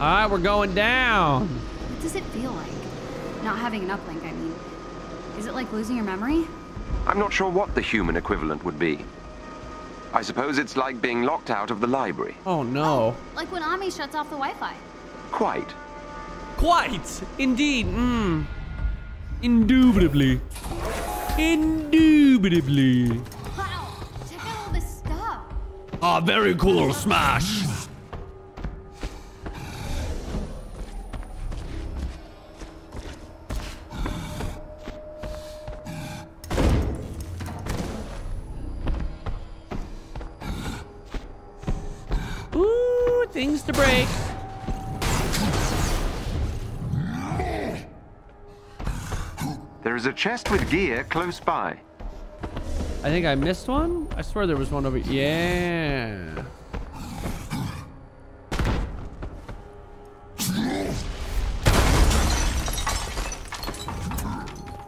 All right, we're going down. What does it feel like? Not having an uplink, I mean. Is it like losing your memory? I'm not sure what the human equivalent would be. I suppose it's like being locked out of the library. Oh no. Like when Ami shuts off the Wi-Fi. Quite. Quite. Indeed. Mm. Indubitably. Indubitably. Wow, check out all this stuff. Ah, very cool smash. Chest with gear close by. I think I missed one. I swear there was one over. Yeah.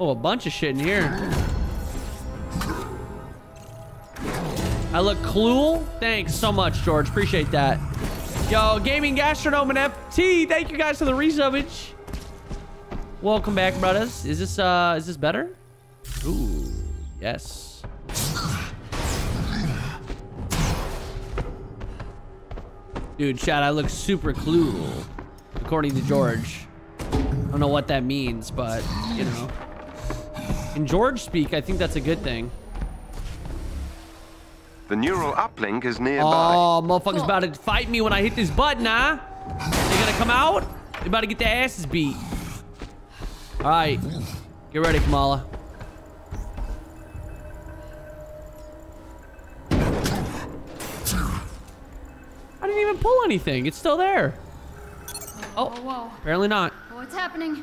Oh, a bunch of shit in here. I look cool. Thanks so much, George. Appreciate that. Yo, Gaming Gastronome and FT. Thank you guys for the resubbage. Welcome back, brothers. Is this uh is this better? Ooh, yes. Dude, Chad, I look super cool, according to George. I don't know what that means, but you know. In George speak, I think that's a good thing. The neural uplink is nearby. Oh, motherfuckers about to fight me when I hit this button, huh? They gonna come out? They about to get their asses beat. All right, get ready, Kamala. I didn't even pull anything. It's still there. Oh, Whoa, whoa. apparently not. What's happening?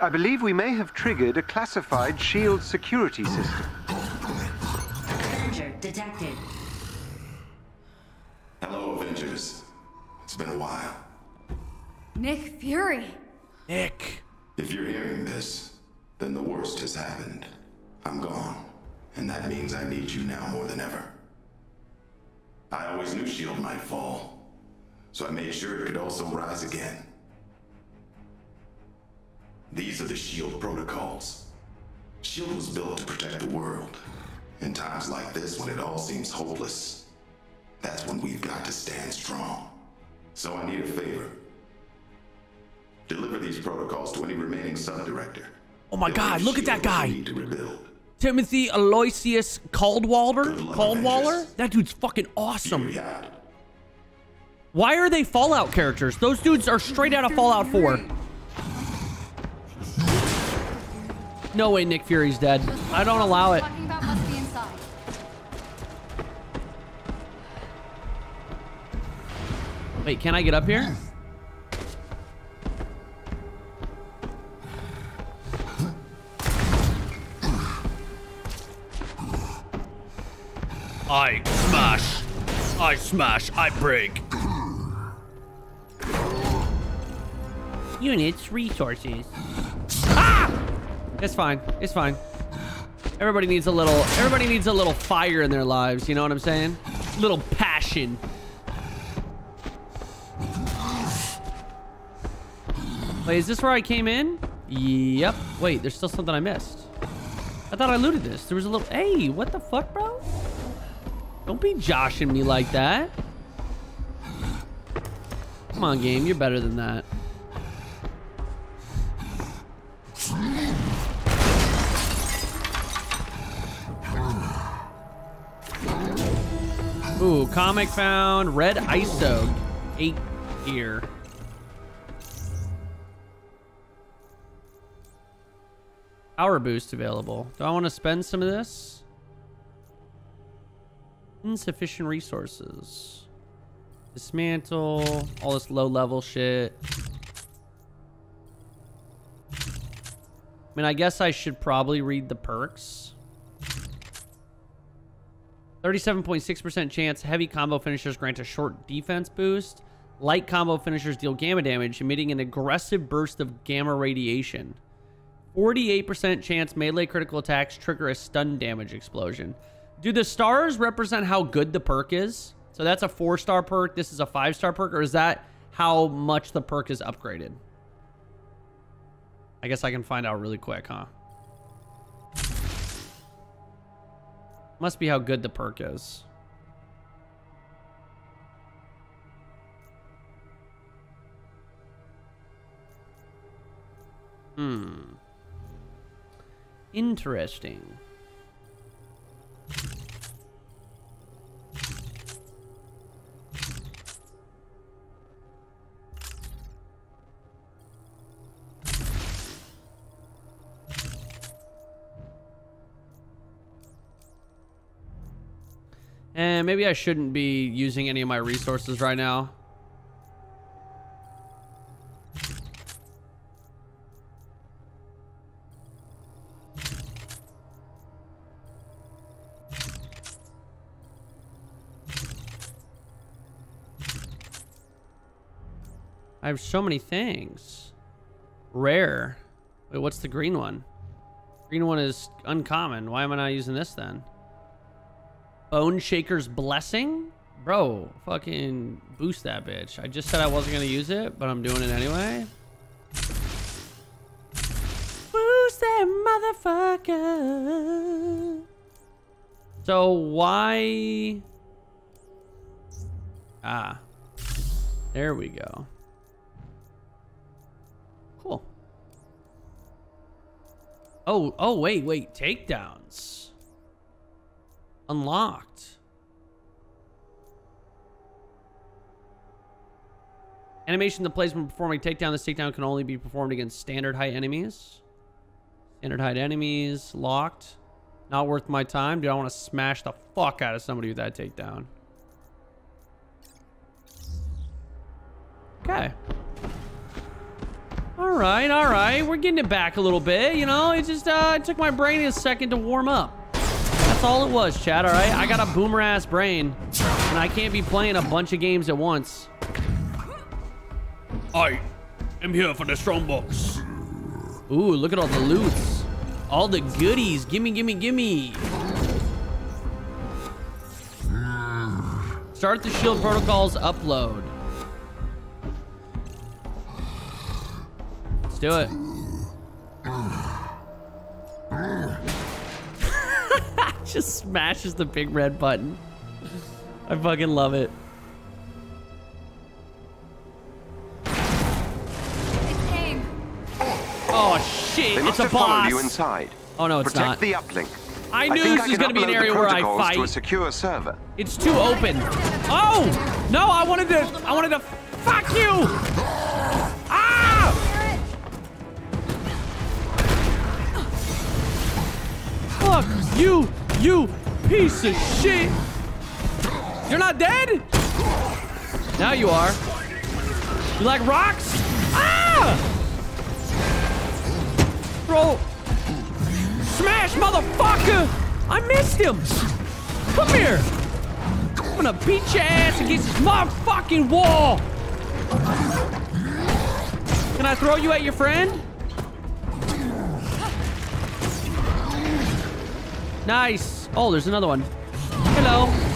I believe we may have triggered a classified shield security system. Avenger detected. Hello, Avengers. It's been a while. Nick Fury. Nick. If you're hearing this, then the worst has happened. I'm gone, and that means I need you now more than ever. I always knew S.H.I.E.L.D. might fall, so I made sure it could also rise again. These are the S.H.I.E.L.D. protocols. S.H.I.E.L.D. was built to protect the world. In times like this, when it all seems hopeless, that's when we've got to stand strong. So I need a favor. Deliver these protocols to any remaining sub-director. Oh my They'll God, look at that guy. Need to rebuild. Timothy Aloysius Cadwallader? Good Cadwallader? That dude's fucking awesome. Fury. Why are they Fallout characters? Those dudes are straight out of Fallout 4. No way Nick Fury's dead. I don't allow it. Talking about must be inside. Wait, can I get up here? I smash. I smash. I break. Units, resources. Ah! It's fine. It's fine. Everybody needs a little, everybody needs a little fire in their lives. You know what I'm saying? Little passion. Wait, is this where I came in? Yep. Wait, there's still something I missed. I thought I looted this. There was a little... Hey, what the fuck, bro? Don't be joshing me like that. Come on, game. You're better than that. Ooh, comic found. Red ISO. Eight here. Power boost available. Do I want to spend some of this? Insufficient resources. Dismantle. All this low level shit. I mean, I guess I should probably read the perks. 37.6% chance heavy combo finishers grant a short defense boost. Light combo finishers deal gamma damage, emitting an aggressive burst of gamma radiation. 48% chance melee critical attacks trigger a stun damage explosion. Do the stars represent how good the perk is? So that's a four star perk. This is a five star perk, or is that how much the perk is upgraded. I guess I can find out really quick, huh? Must be how good the perk is. Hmm. Interesting. And maybe I shouldn't be using any of my resources right now. I have so many things. Rare. Wait, what's the green one? Green one is uncommon. Why am I not using this then? Bone Shaker's Blessing? Bro, fucking boost that bitch. I just said I wasn't going to use it, but I'm doing it anyway. Boost that motherfucker. So why... Ah. There we go. Oh, oh, wait, wait. Takedowns. Unlocked. Animation the plays when performing takedown. This takedown can only be performed against standard height enemies. Standard height enemies. Locked. Not worth my time. Dude, I want to smash the fuck out of somebody with that takedown. Okay. All right, all right. We're getting it back a little bit. You know, it just uh, it took my brain a second to warm up. That's all it was, Chad, all right? I got a boomer-ass brain, and I can't be playing a bunch of games at once. I am here for the strong box. Ooh, look at all the loots. All the goodies. Gimme, gimme, gimme. Start the shield protocols upload. Do it. Just smashes the big red button. I fucking love it. It came. Oh shit, They it's must a have followed boss. you inside. Oh no, it's Protect not. the uplink. I knew think this I was gonna be an area where I protocols to a secure server. It's too open. Oh! No, I wanted to I wanted to fuck you! Fuck you, you piece of shit! You're not dead? Now you are. You like rocks? Ah! Throw. Smash, motherfucker! I missed him! Come here! I'm gonna beat your ass against this motherfucking wall! Can I throw you at your friend? Nice. Oh, there's another one. Hello.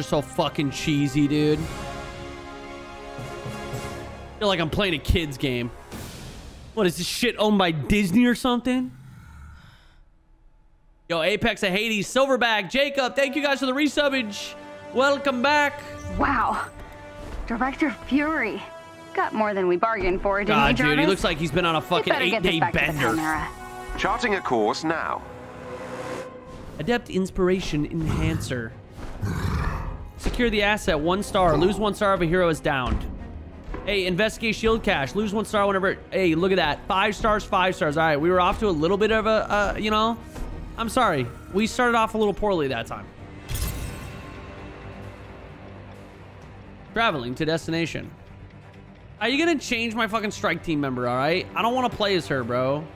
Are so fucking cheesy, dude. I feel like I'm playing a kid's game. What is this shit owned by Disney or something? Yo, Apex of Hades, Silverback, Jacob, thank you guys for the resubbage. Welcome back. Wow. Director Fury. Got more than we bargained for, didn't God, we, dude, he looks like he's been on a fucking better eight-day back to the bender. Charting a course now. Adept Inspiration Enhancer. Secure the asset. One star. Lose one star if a hero is downed. Hey, investigate shield cache. Lose one star whenever. Hey, look at that. Five stars, five stars. All right, we were off to a little bit of a, uh, you know. I'm sorry. We started off a little poorly that time. Traveling to destination. Are you gonna change my fucking strike team member? All right. I don't want to play as her, bro.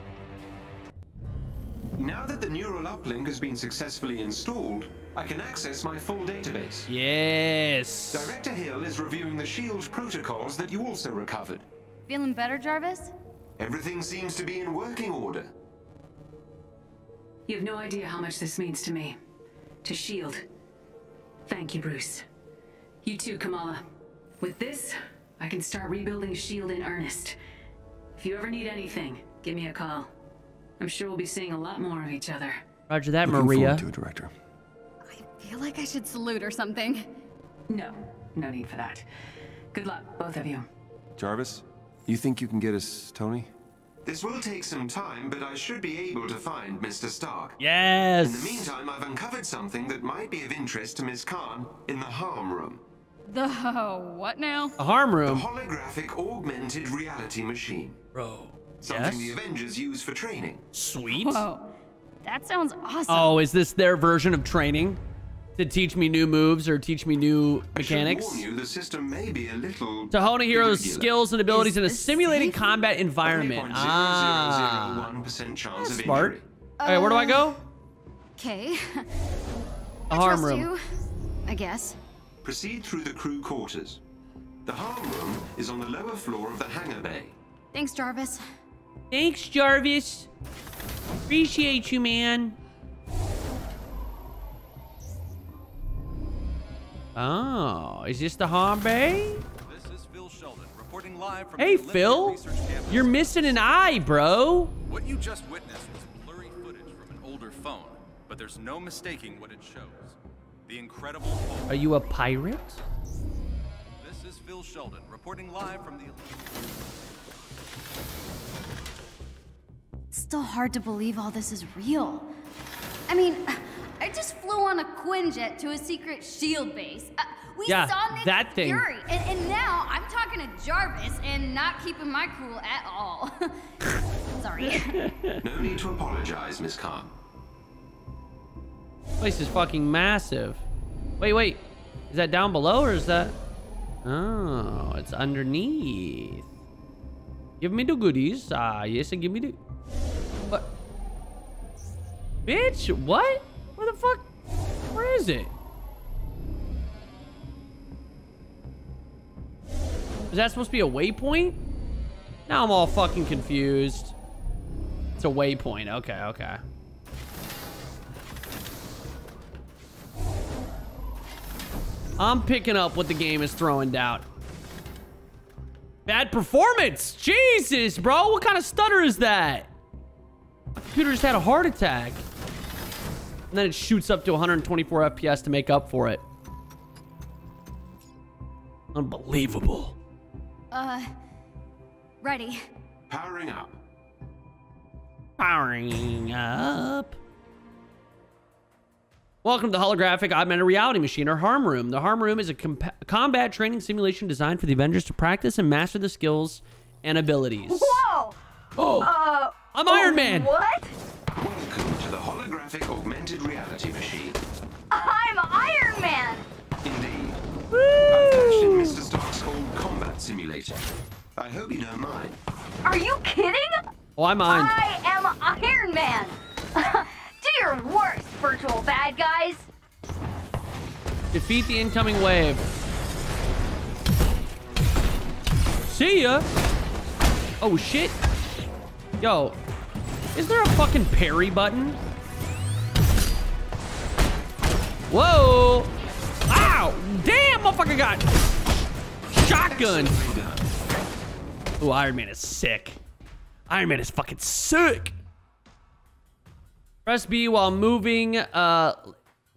Now that the neural uplink has been successfully installed, I can access my full database. Yes. Director Hill is reviewing the SHIELD protocols that you also recovered. Feeling better, Jarvis? Everything seems to be in working order. You have no idea how much this means to me. To S.H.I.E.L.D. Thank you, Bruce. You too, Kamala. With this, I can start rebuilding S.H.I.E.L.D. in earnest. If you ever need anything, give me a call. I'm sure we'll be seeing a lot more of each other. Roger that, Looking Maria. forward to it, Director. I feel like I should salute or something. No, no need for that. Good luck, both of you. Jarvis, you think you can get us Tony? This will take some time, but I should be able to find Mr. Stark. Yes. In the meantime, I've uncovered something that might be of interest to Miss Khan in the harm room. The what now? A harm room. The holographic augmented reality machine. Bro. Something Yes. the Avengers use for training. Sweet. Whoa. That sounds awesome. Oh, is this their version of training? To teach me new moves or teach me new mechanics? you, the system may be a little To hone a hero's irregular. skills and abilities Is in a simulated safe? combat environment. Ah. 0.0001% chance of Smart. injury. Okay, where do I go? Okay. Harm room. you, I guess. Proceed through the crew quarters. The harm room is on the lower floor of the hangar bay. Thanks, Jarvis. Thanks, Jarvis. Appreciate you, man. Oh, is this the harm? This is Phil Sheldon reporting live from Hey, the Phil. Research You're missing an eye, bro. What you just witnessed was blurry footage from an older phone, but there's no mistaking what it shows. The Incredible Hulk. Are you a pirate? This is Phil Sheldon reporting live from the. It's still hard to believe all this is real. I mean, I just flew on a Quinjet to a secret shield base. Uh, we Yeah, saw Nick that thing. Fury, and, and now I'm talking to Jarvis and not keeping my cool at all. Sorry. No need to apologize, Miss Khan. Place is fucking massive. Wait, wait. Is that down below or is that? Oh, it's underneath. Give me the goodies. Ah, yes, and give me the. What? Bitch, what? Where the fuck? Where is it? Is that supposed to be a waypoint? Now I'm all fucking confused. It's a waypoint. Okay, okay. I'm picking up what the game is throwing down. Bad performance. Jesus, bro. What kind of stutter is that? My computer just had a heart attack. And then it shoots up to 124 FPS to make up for it. Unbelievable. uh, ready. Powering up. Powering up. Welcome to the holographic augmented reality machine, or Harm Room. The Harm Room is a compa- combat training simulation designed for the Avengers to practice and master the skills and abilities. Whoa! Oh, Uh, I'm Iron Man. what? Welcome to the holographic augmented reality machine. I'm Iron Man! Indeed. I've in Mr. Stark's old combat simulator. I hope you don't mind. Are you kidding? Oh, I'm. I am Iron Man! Do your worst, virtual bad guys! Defeat the incoming wave. See ya. Oh, shit. Yo, is there a fucking parry button? Whoa. Ow. Damn, motherfucker got shotgun. Oh, Iron Man is sick. Iron Man is fucking sick. Press B while moving, uh,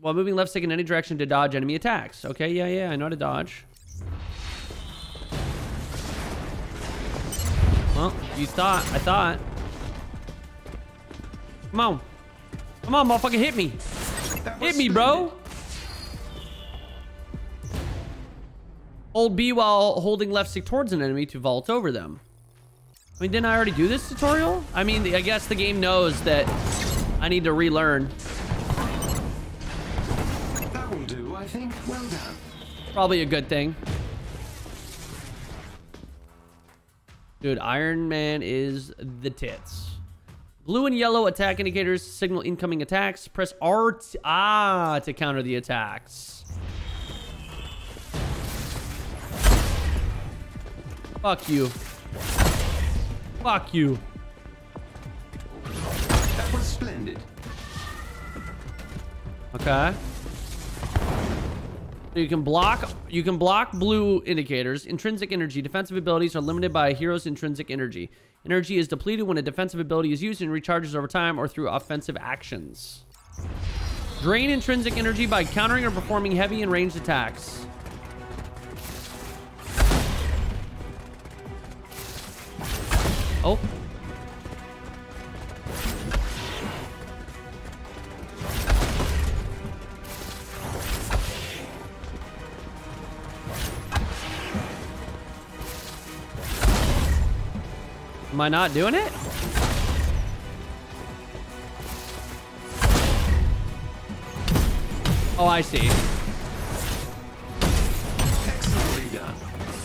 while moving left stick in any direction to dodge enemy attacks. Okay, yeah, yeah, I know how to dodge. Well, you thought, I thought. Come on. Come on, motherfucker, hit me. Hit me, bro. Hold B while holding left stick towards an enemy to vault over them. I mean, didn't I already do this tutorial? I mean, I guess the game knows that I need to relearn. That will do, I think. Well done. Probably a good thing. Dude, Iron Man is the tits. Blue and yellow attack indicators signal incoming attacks. Press R t- ah to counter the attacks. Fuck you. Fuck you. That was splendid. Okay. You can block you can block blue indicators. Intrinsic energy. Defensive abilities are limited by a hero's intrinsic energy. Energy is depleted when a defensive ability is used and recharges over time or through offensive actions. Drain intrinsic energy by countering or performing heavy and ranged attacks. Oh. Am I not doing it? Oh, I see.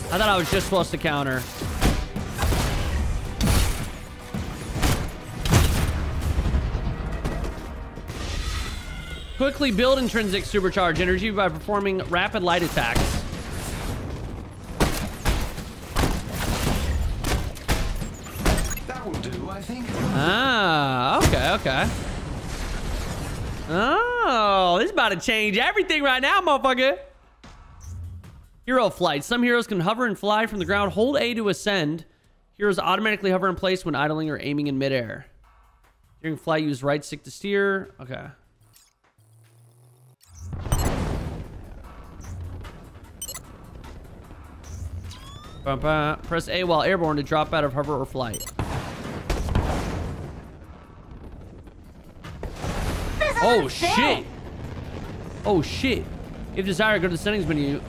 I thought I was just supposed to counter. Quickly build intrinsic supercharge energy by performing rapid light attacks. Oh, this is about to change everything right now, motherfucker. Hero flight. Some heroes can hover and fly from the ground. Hold A to ascend. Heroes automatically hover in place when idling or aiming in midair. During flight, use right stick to steer. Okay. Bum, bum. Press A while airborne to drop out of hover or flight. Oh shit! Oh shit! If desired, go to the settings menu.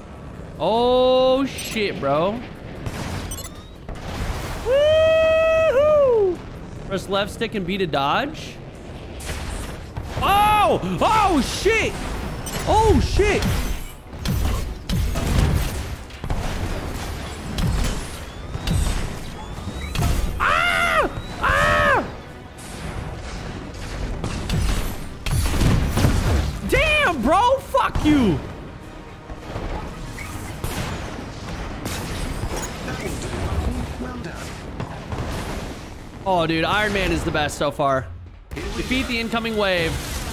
Oh shit, bro! Woohoo! Press left stick and B to dodge. Oh! Oh shit! Oh shit! Fuck you! Oh, dude, Iron Man is the best so far. Defeat the incoming wave.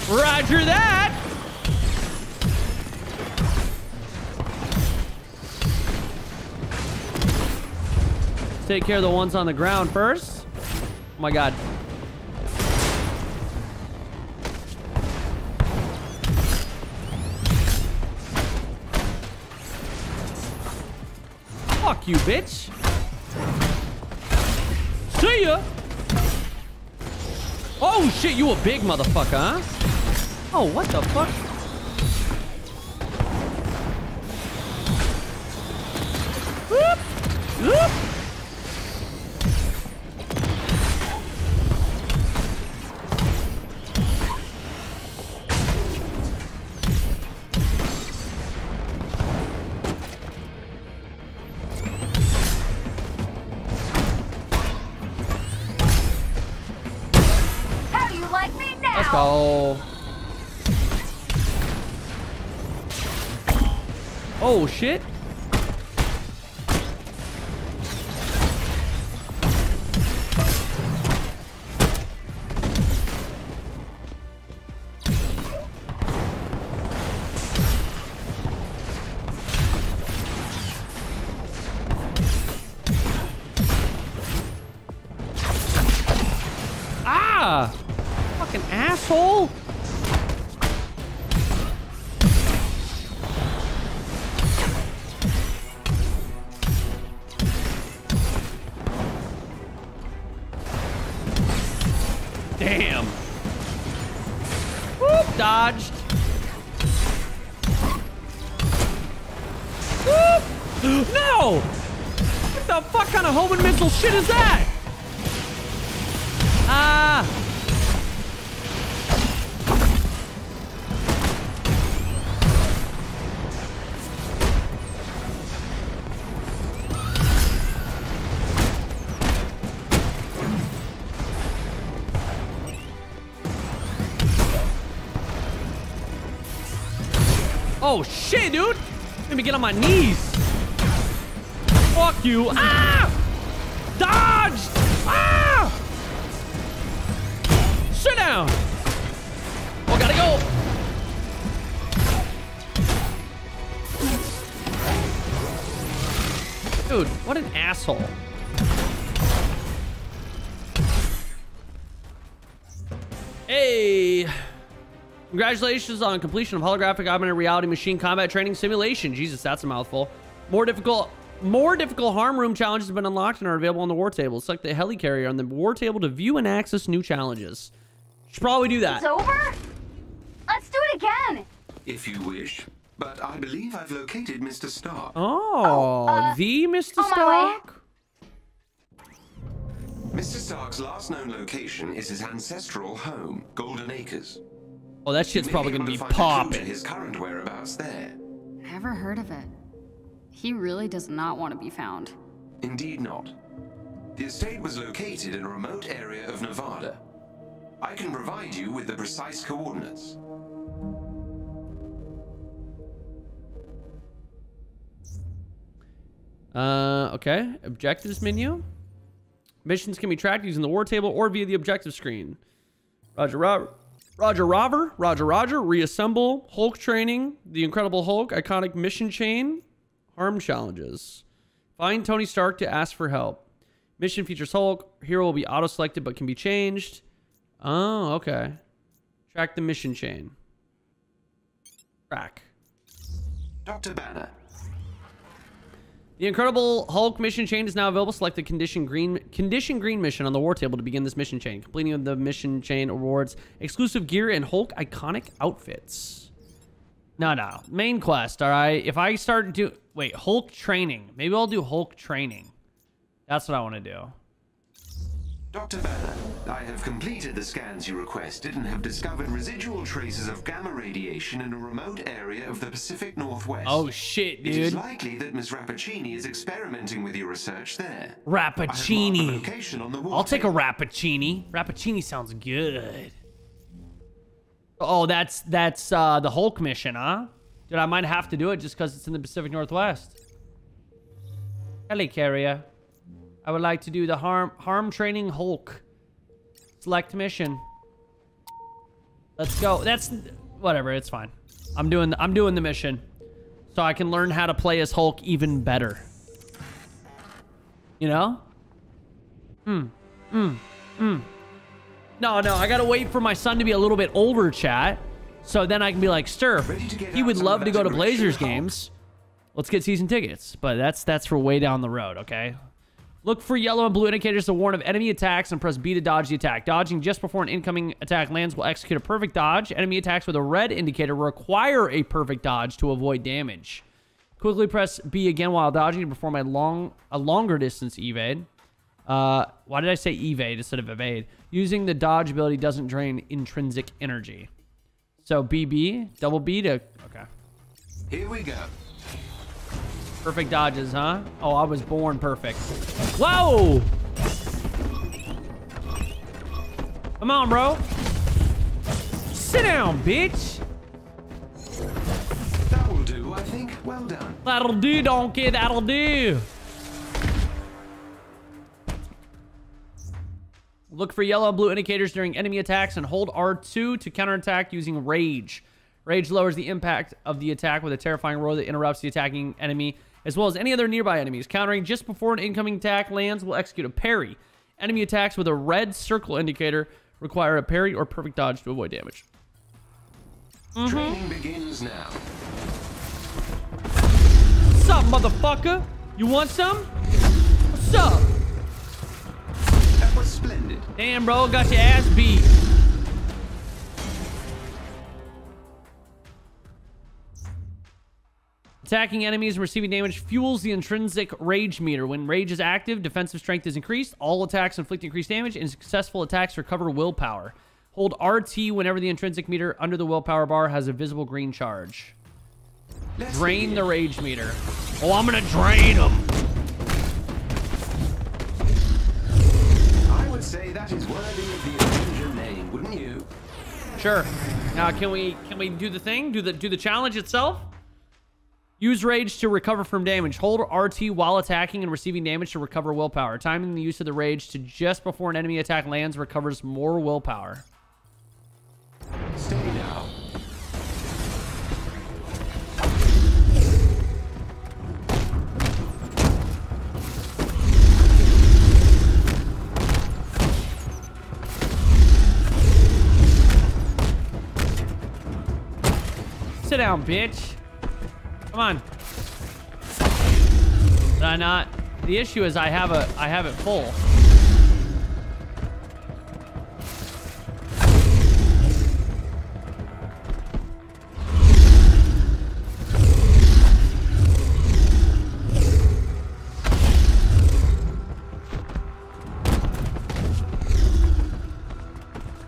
Roger that! Take care of the ones on the ground first. Oh my god. Fuck you, bitch. See ya. Oh shit, you a big motherfucker, huh? Oh, what the fuck? My knees. Fuck you. Ah! Dodged! Ah! Sit down. Oh, gotta go. Dude, what an asshole. Hey. Congratulations on completion of holographic augmented reality machine combat training simulation. Jesus, that's a mouthful. More difficult, more difficult harm room challenges have been unlocked and are available on the war table. Select the helicarrier on the war table to view and access new challenges. Should probably do that. It's over? Let's do it again. If you wish. But I believe I've located Mr. Stark. Oh, uh, the Mr. on my way. Stark? Mr. Stark's last known location is his ancestral home, Golden Acres. Oh, that shit's You probably gonna be to find a clue to popping. His current whereabouts there. Never heard of it. He really does not want to be found. Indeed not. The estate was located in a remote area of Nevada. I can provide you with the precise coordinates. Uh, okay. Objectives menu. Missions can be tracked using the war table or via the objective screen. Roger, Roger, Roger, Rover, Roger, Roger. Reassemble, Hulk training, the Incredible Hulk, iconic mission chain, harm challenges. Find Tony Stark to ask for help. Mission features Hulk. Hero will be auto-selected but can be changed. Oh, okay. Track the mission chain. Track. Dr. Banner, The Incredible Hulk mission chain is now available. Select the condition green condition green mission on the war table to begin this mission chain. Completing of the mission chain awards exclusive gear and Hulk iconic outfits. No, no. Main quest, all right? If I start do wait, Hulk training. Maybe I'll do Hulk training. That's what I want to do. Dr. Banner, I have completed the scans you requested and have discovered residual traces of gamma radiation in a remote area of the Pacific Northwest. Oh shit, dude. It is likely that Ms. Rappaccini is experimenting with your research there. Rappaccini. location on the wall I'll take a rappaccini. Rappaccini sounds good. Oh, that's that's uh, the Hulk mission, huh? Dude, I might have to do it just because it's in the Pacific Northwest. Helicarrier. I would like to do the harm harm training Hulk. Select mission. Let's go. That's whatever. It's fine. I'm doing I'm doing the mission, so I can learn how to play as Hulk even better. You know? Hmm. Hmm. Hmm. No, no, I gotta wait for my son to be a little bit older, chat. So then I can be like, Sturf, Ready to get he would love to go to Blazers games. Let's get season tickets. But that's that's for way down the road, okay? Look for yellow and blue indicators to warn of enemy attacks and press B to dodge the attack. Dodging just before an incoming attack lands will execute a perfect dodge. Enemy attacks with a red indicator require a perfect dodge to avoid damage. Quickly press B again while dodging to perform a long a longer distance evade. Uh, why did I say evade instead of evade? Using the dodge ability doesn't drain intrinsic energy. So BB, double B to okay. Here we go. Perfect dodges, huh? Oh, I was born perfect. Whoa! Come on, bro. Sit down, bitch. That will do, I think. Well done. That'll do, donkey. That'll do. Look for yellow and blue indicators during enemy attacks and hold R2 to counterattack using Rage. Rage lowers the impact of the attack with a terrifying roar that interrupts the attacking enemy, as well as any other nearby enemies. Countering just before an incoming attack lands will execute a parry. Enemy attacks with a red circle indicator require a parry or perfect dodge to avoid damage. Mm-hmm. Training begins now. What's up, motherfucker? You want some? What's up? That was splendid. Damn, bro, got your ass beat. Attacking enemies and receiving damage fuels the intrinsic rage meter. When rage is active, defensive strength is increased. All attacks inflict increased damage, and successful attacks recover willpower. Hold RT whenever the intrinsic meter under the willpower bar has a visible green charge. Let's Drain the rage meter. Oh, I'm gonna drain him. I would say that is worthy of the Avenger name, wouldn't you? Sure. Now, can we can we do the thing? Do the do the challenge itself? Use rage to recover from damage. Hold RT while attacking and receiving damage to recover willpower. Timing the use of the rage to just before an enemy attack lands recovers more willpower. Stay now. Sit down, bitch. Come on. Did I not? The issue is I have a I have it full.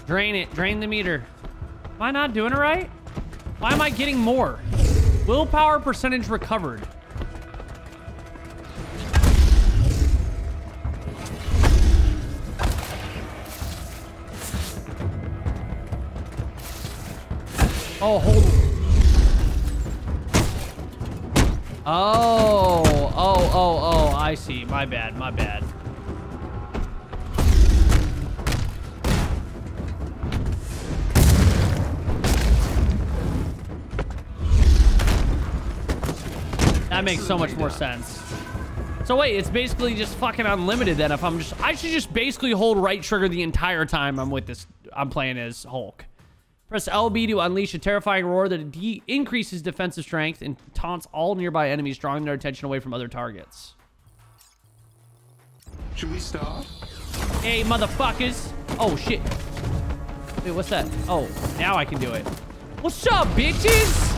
Drain it. Drain the meter. Am I not doing it right? Why am I getting more? Willpower percentage recovered. Oh, hold. Oh, oh, oh, oh, I see. My bad, my bad. That makes so much more sense. So wait, it's basically just fucking unlimited then if I'm just I should just basically hold right trigger the entire time I'm with this I'm playing as Hulk. Press LB to unleash a terrifying roar that de increases defensive strength and taunts all nearby enemies, drawing their attention away from other targets. Should we start? Hey, motherfuckers! Oh, shit. Wait, what's that? Oh, now I can do it. What's up, bitches?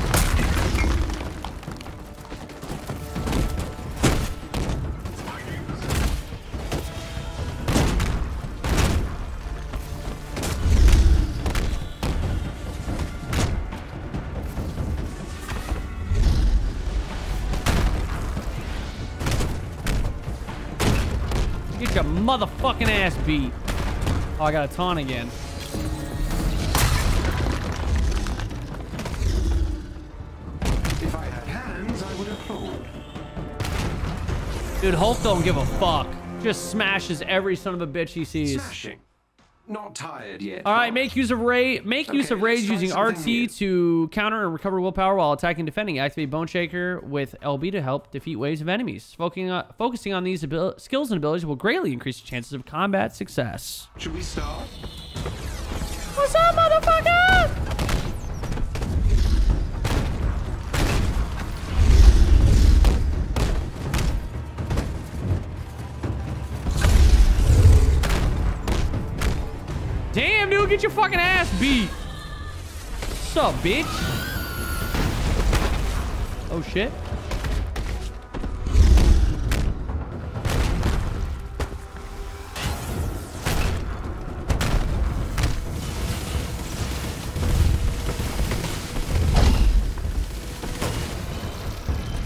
Get your motherfucking ass beat. Oh, I got a taunt again. If I had hands, I would applaud. Dude, Hulk don't give a fuck. Just smashes every son of a bitch he sees. Smashing. Not tired yet. All right, make use of rage. Make use of rage using RT to counter and recover willpower while attacking and defending. Activate Bone Shaker with LB to help defeat waves of enemies. Focusing on, focusing on these abil- skills and abilities will greatly increase your chances of combat success. Should we start? What's up, motherfucker? Damn, dude, get your fucking ass beat. What's up, bitch? Oh, shit.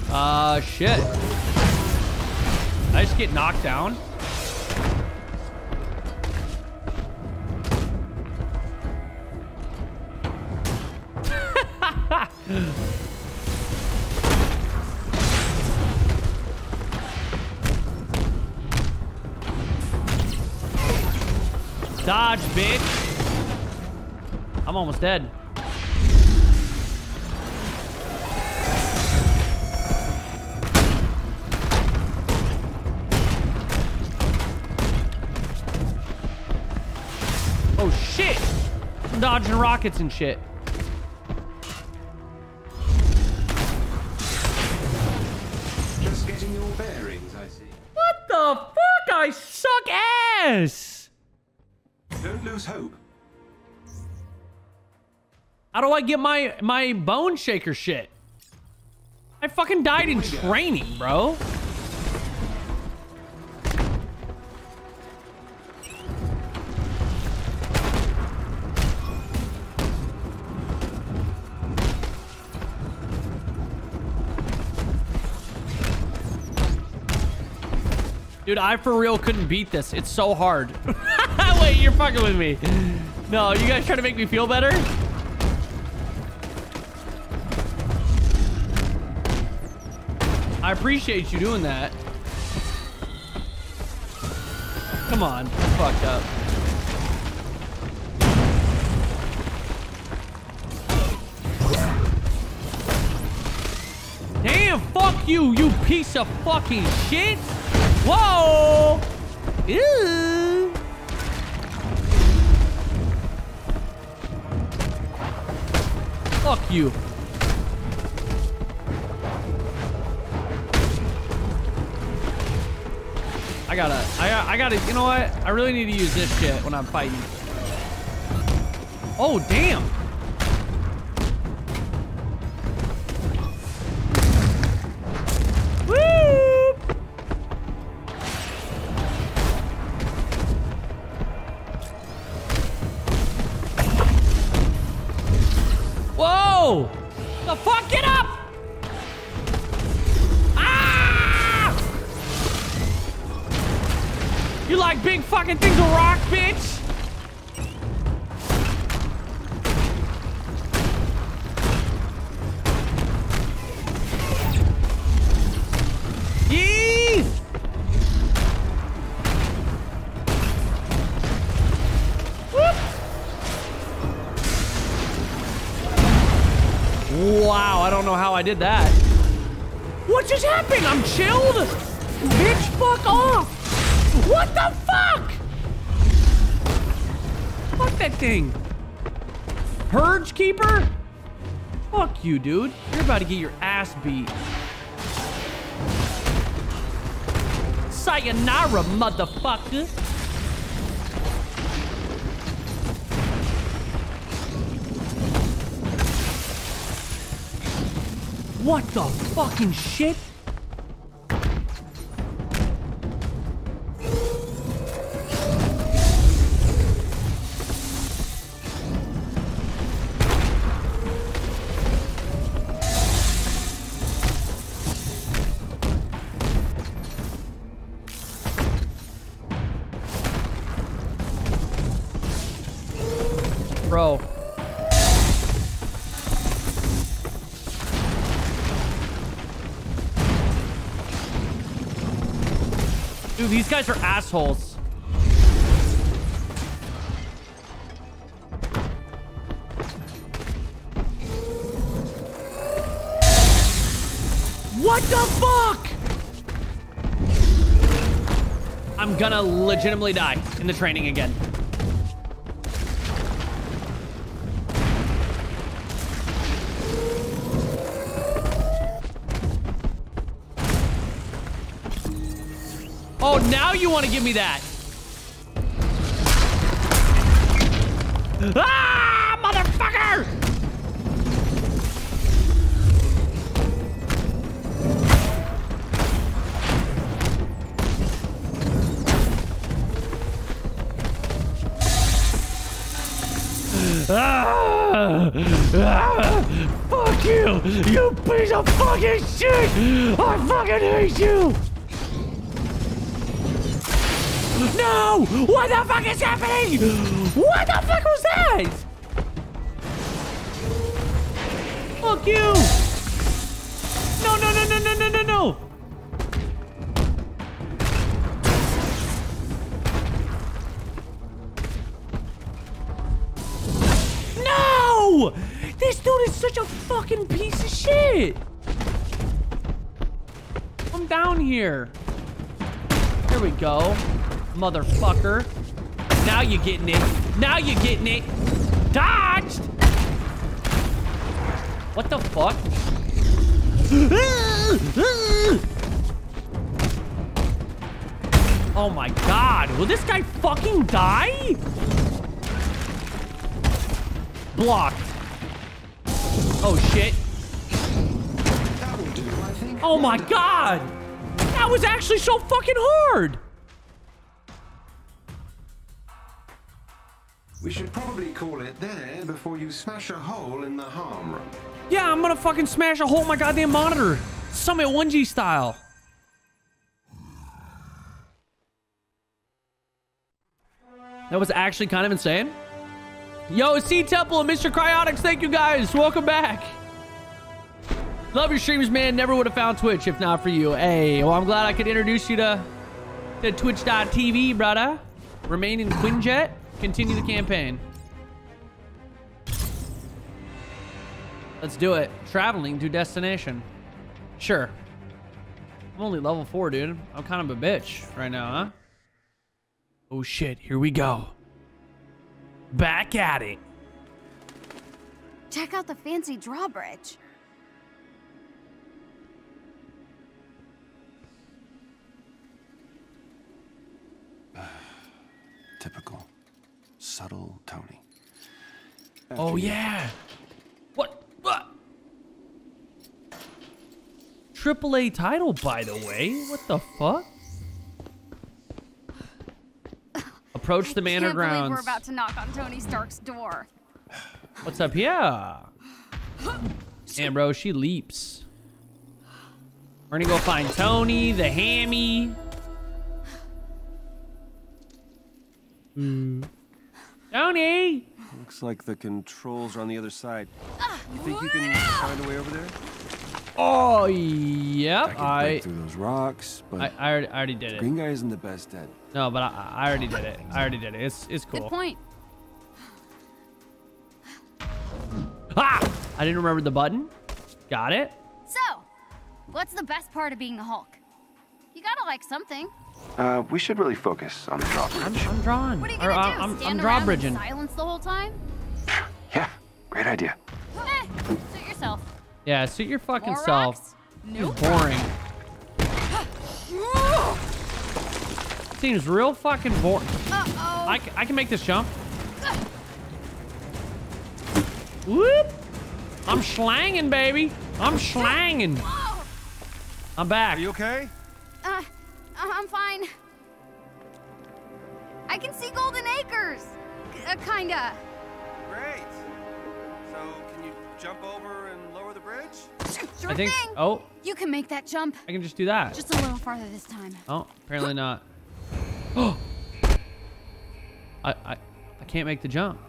Uh, shit. Did I just get knocked down? Dodge, bitch. I'm almost dead. Oh shit! I'm dodging rockets and shit. Do I get my my bone shaker shit? I fucking died in training, bro. Dude, I for real couldn't beat this. It's so hard. Wait, you're fucking with me. No, you guys trying to make me feel better? I appreciate you doing that. Come on, fucked up. Damn, fuck you, you piece of fucking shit. Whoa! Ew. Fuck you. I gotta, I gotta, I gotta, you know what? I really need to use this shit when I'm fighting. Oh, damn. Wow, I don't know how I did that. What just happened? I'm chilled? Bitch, fuck off! What the fuck? Fuck that thing. Purge Keeper? Fuck you, dude. You're about to get your ass beat. Sayonara, motherfucker. What the fucking shit? These guys are assholes. What the fuck? I'm gonna legitimately die in the training again. Oh, now you want to give me that. Ah, motherfucker! Ah, ah, fuck you! You piece of fucking shit! I fucking hate you! No! What the fuck is happening? What the fuck was that? Fuck you! No, no, no, no, no, no, no, no! No! This dude is such a fucking piece of shit! I'm down here. Here we go motherfucker. Now you're getting it. Now you're getting it. Dodged! What the fuck? Oh my god. Will this guy fucking die? Blocked. Oh shit. Oh my god! That was actually so fucking hard! We should probably call it there before you smash a hole in the harm room. Yeah, I'm gonna fucking smash a hole in my goddamn monitor. Summit 1G style. That was actually kind of insane. Yo, C Temple and Mr. Cryotics, thank you guys. Welcome back. Love your streams, man. Never would have found Twitch if not for you. Hey, well, I'm glad I could introduce you to, to twitch.tv, brother. Remain in Quinjet. Continue the campaign. Let's do it. Traveling to destination. Sure. I'm only level 4, dude. I'm kind of a bitch right now, huh? Oh shit, here we go. Back at it. Check out the fancy drawbridge. Typical. Subtle Tony. Oh yeah. What? What? Triple A title, by the way. What the fuck? Approach the manor grounds. we're about to knock on Tony Stark's door. What's up here? And bro, she leaps. We're gonna go find Tony, the hammy. Hmm. Tony! Looks like the controls are on the other side. You think you can find a way over there? Oh, I yep. can I, break through those rocks, but I, I, already, I already did it. green guy isn't the best at. No, but I, I already did it. I already did it. It's, it's cool. Good point. Ah! I didn't remember the button. Got it. So, what's the best part of being the Hulk? You gotta like something. Uh, we should really focus on the I'm, drawbridge. I'm drawing. What are you gonna uh, do? I'm, I'm Stand around in drawbridging. silence the whole time? Yeah, great idea. Eh, suit yourself. Yeah, suit your fucking More self. rocks? This is boring. Seems real fucking boring. Uh-oh. I, c- I can make this jump. Whoop! I'm slanging, baby. I'm slanging. I'm back. Are you okay? Uh, I'm fine. I can see Golden Acres. Uh, kinda. Great. So, can you jump over and lower the bridge? Sure I think. thing. Oh, You can make that jump. I can just do that. Just a little farther this time. Oh, apparently not. Oh. I I I can't make the jump.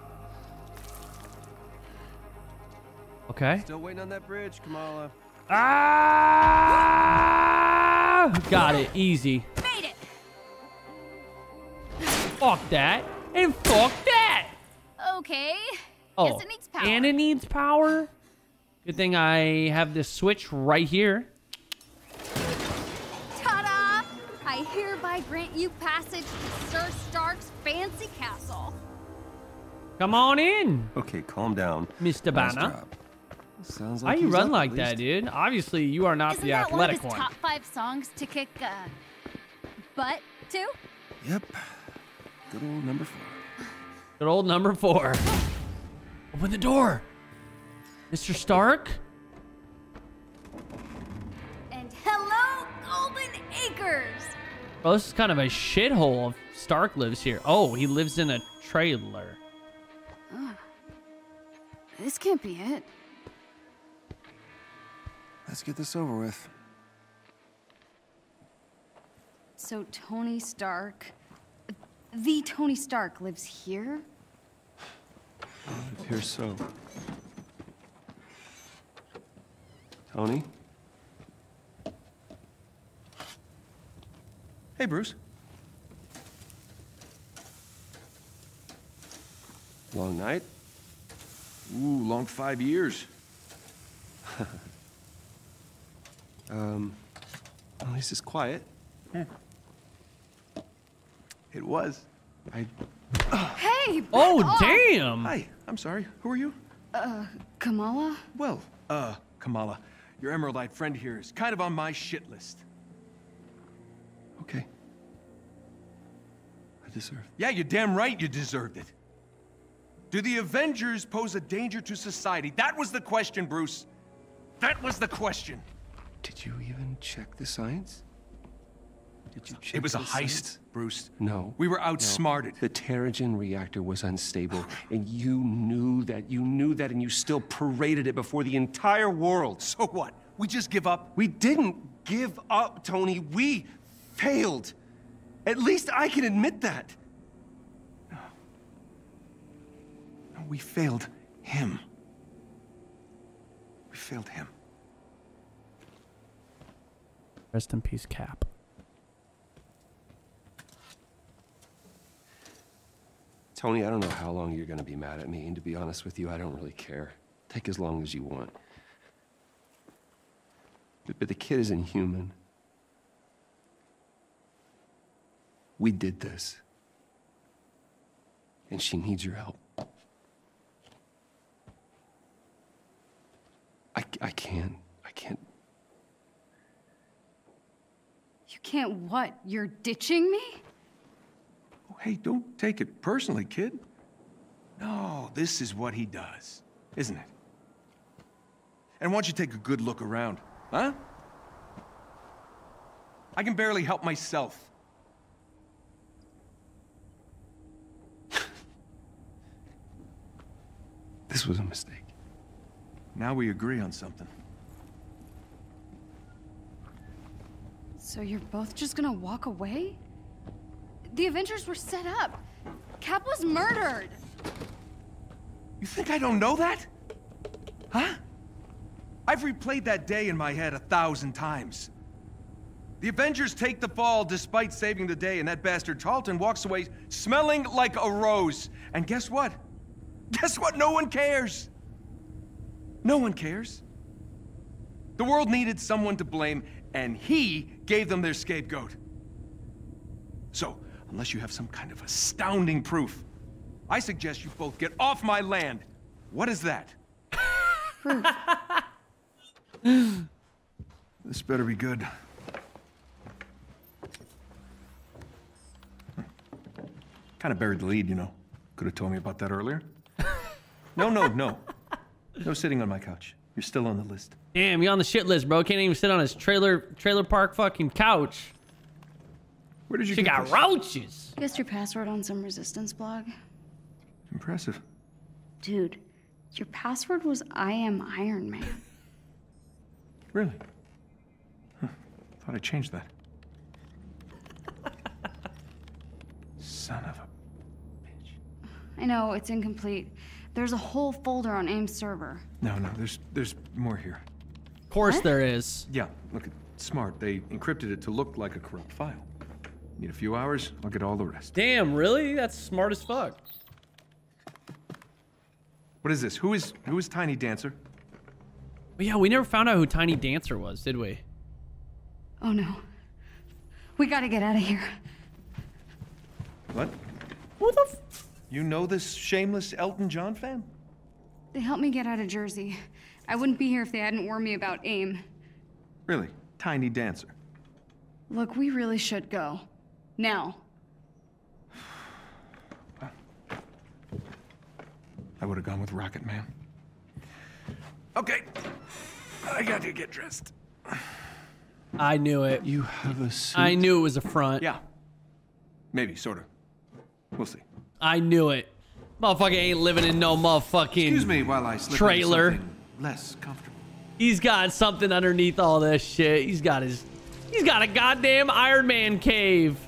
Okay. Still waiting on that bridge, Kamala. Ah! Got it. Easy. Made it. Fuck that. And fuck that. Okay. Oh, Guess it needs power. and it needs power. Good thing I have this switch right here. Ta-da! I hereby grant you passage to Sir Stark's fancy castle. Come on in, Okay, calm down. Mr. Nice Banner. job. Sounds Why you run like that, dude? Obviously, you are not Isn't the that one of athletic his one. top five songs to kick uh, butt to? Yep. Good old number four. Good old number four. Open the door. Mr. Stark? And hello, Golden Acres! Bro, this is kind of a shithole if Stark lives here. Oh, he lives in a trailer. This can't be it. Let's get this over with. So Tony Stark, the Tony Stark lives here? It appears so. Tony? Hey, Bruce. Long night? Ooh, long five years. Um, at least it's quiet. It was. I Hey! back Oh, off! damn. Hi, I'm sorry. Who are you? Uh, Kamala? Well, uh, Kamala, your Emeraldite friend here is kind of on my shit list. okay. I deserve. Yeah, you're damn right you deserved it. Do the Avengers pose a danger to society? That was the question, Bruce. That was the question. Did you even check the science? Did you check It was a the heist, science? Bruce. No. We were no. outsmarted. The Terrigen reactor was unstable, and you knew that. You knew that, and you still paraded it before the entire world. So what? We just give up? We didn't give up, Tony. We failed. At least I can admit that. No. No, we failed him. We failed him. Rest in peace, Cap. Tony, I don't know how long you're gonna be mad at me, and to be honest with you, I don't really care. Take as long as you want. But, but the kid isn't human. We did this. And she needs your help. I, I can't. I can't. You can't what? You're ditching me? Oh, hey, don't take it personally, kid. No, this is what he does, isn't it? And why don't you take a good look around, huh? I can barely help myself. This was a mistake. Now we agree on something. So you're both just gonna walk away? The Avengers were set up. Cap was murdered. You think I don't know that? Huh? I've replayed that day in my head a thousand times. The Avengers take the fall despite saving the day, and that bastard Tarleton walks away smelling like a rose. And guess what? Guess what? No one cares. No one cares. The world needed someone to blame, and he gave them their scapegoat. So, unless you have some kind of astounding proof, I suggest you both get off my land. What is that? this better be good. Kind of buried the lead, you know. Could have told me about that earlier. No, no, no. No sitting on my couch. You're still on the list. Damn, you're on the shit list, bro. Can't even sit on his trailer trailer park fucking couch. Where did you She get got this? roaches. Guessed your password on some resistance blog? Impressive. Dude, your password was I am Iron Man. Really? Huh. Thought I changed that. Son of a bitch. I know, it's incomplete. There's a whole folder on AIM's server. No, no, there's there's more here. Of course there is. Yeah, look, it's smart. They encrypted it to look like a corrupt file. Need a few hours, I'll get all the rest. Damn, really? That's smart as fuck. What is this? Who is who is Tiny Dancer? But yeah, we never found out who Tiny Dancer was, did we? Oh no. We gotta get out of here. What? Who the f- You know this shameless Elton John fan? They helped me get out of Jersey. I wouldn't be here if they hadn't warned me about AIM. Really? Tiny Dancer. Look, we really should go. Now. I would have gone with Rocket Man. Okay. I got to get dressed. I knew it. You have a suit. I knew it was a front. Yeah. Maybe, sort of. We'll see. I knew it. Motherfucker ain't living in no motherfucking Excuse me while I slip trailer. less comfortable. He's got something underneath all this shit. He's got his he's got a goddamn Iron Man cave.